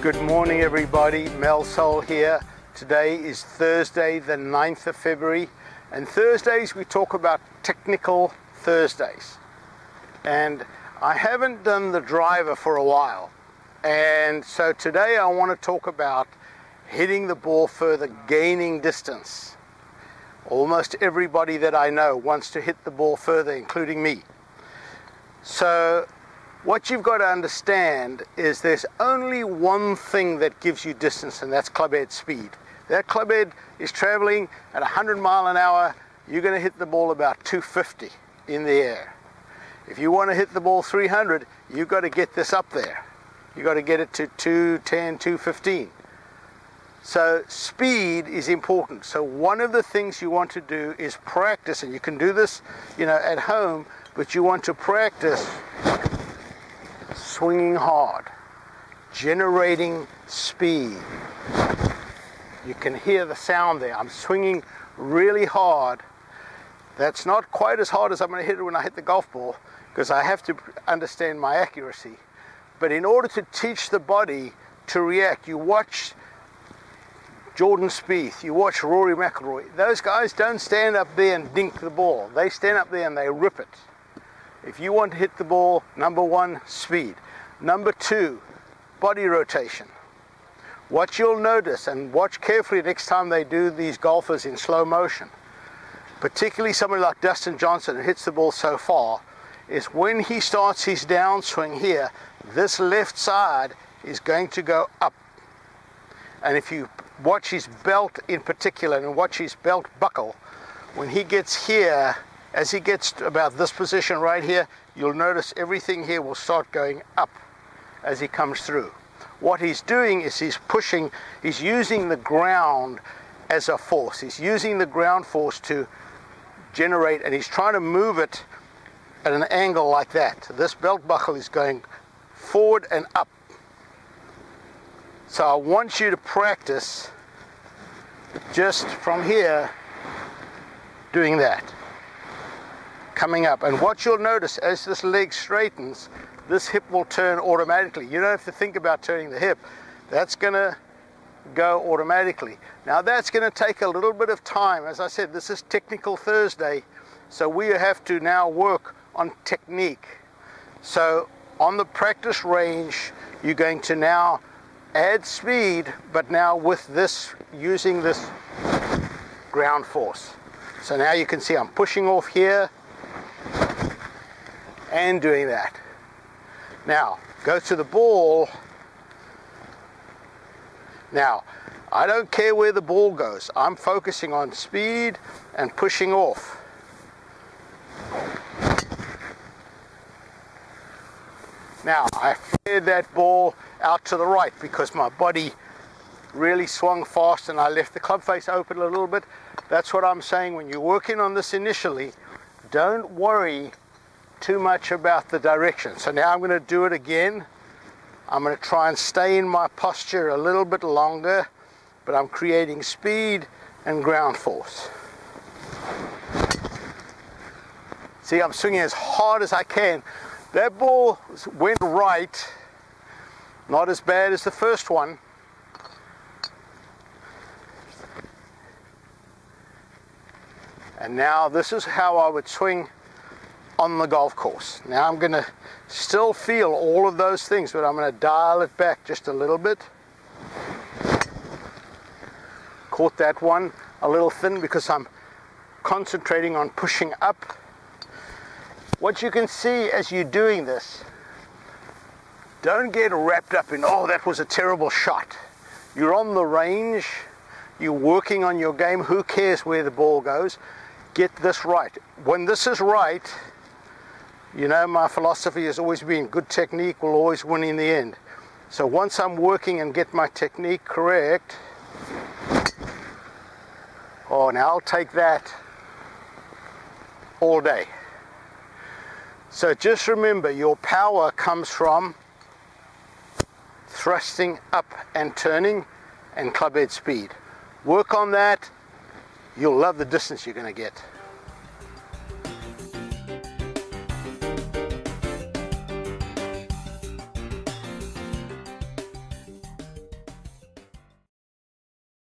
Good morning, everybody. Mel Sole here. Today is Thursday, the 9th of February, and Thursdays we talk about technical Thursdays. And I haven't done the driver for a while, and so today I want to talk about hitting the ball further, gaining distance. Almost everybody that I know wants to hit the ball further, including me. So what you've got to understand is there's only one thing that gives you distance, and that's club head speed. That club head is traveling at 100 mile an hour. You're going to hit the ball about 250 in the air. If you want to hit the ball 300, you've got to get this up there. You've got to get it to 210, 215. So speed is important. So one of the things you want to do is practice, and you can do this, you know, at home, but you want to practice swinging hard, generating speed. You can hear the sound there. I'm swinging really hard. That's not quite as hard as I'm going to hit it when I hit the golf ball because I have to understand my accuracy. But in order to teach the body to react, you watch Jordan Spieth, you watch Rory McIlroy. Those guys don't stand up there and dink the ball. They stand up there and they rip it. If you want to hit the ball, number one, speed. Number two, body rotation. What you'll notice, and watch carefully next time they do these golfers in slow motion, particularly somebody like Dustin Johnson who hits the ball so far, is when he starts his downswing here, this left side is going to go up. And if you watch his belt in particular and watch his belt buckle, when he gets here, as he gets about this position right here, you'll notice everything here will start going up as he comes through. What he's doing is he's pushing, he's using the ground as a force. He's using the ground force to generate, and he's trying to move it at an angle like that. This belt buckle is going forward and up. So I want you to practice just from here doing that. Coming up. And what you'll notice as this leg straightens, this hip will turn automatically. You don't have to think about turning the hip. That's going to go automatically. Now that's going to take a little bit of time. As I said, this is Technical Thursday, so we have to now work on technique. So on the practice range, you're going to now add speed, but now with this, using this ground force. So now you can see I'm pushing off here and doing that. Now, go to the ball. Now, I don't care where the ball goes. I'm focusing on speed and pushing off. Now, I flared that ball out to the right because my body really swung fast and I left the club face open a little bit. That's what I'm saying. When you're working on this initially, don't worry too much about the direction. So now I'm going to do it again. I'm going to try and stay in my posture a little bit longer, but I'm creating speed and ground force. See, I'm swinging as hard as I can. That ball went right, not as bad as the first one. And now this is how I would swing on the golf course. Now I'm going to still feel all of those things, but I'm going to dial it back just a little bit. Caught that one a little thin because I'm concentrating on pushing up. What you can see as you're doing this, don't get wrapped up in, oh, that was a terrible shot. You're on the range, you're working on your game, who cares where the ball goes? Get this right. When this is right, you know, my philosophy has always been good technique will always win in the end. So once I'm working and get my technique correct, oh, now I'll take that all day. So just remember, your power comes from thrusting up and turning and club head speed. Work on that, you'll love the distance you're going to get.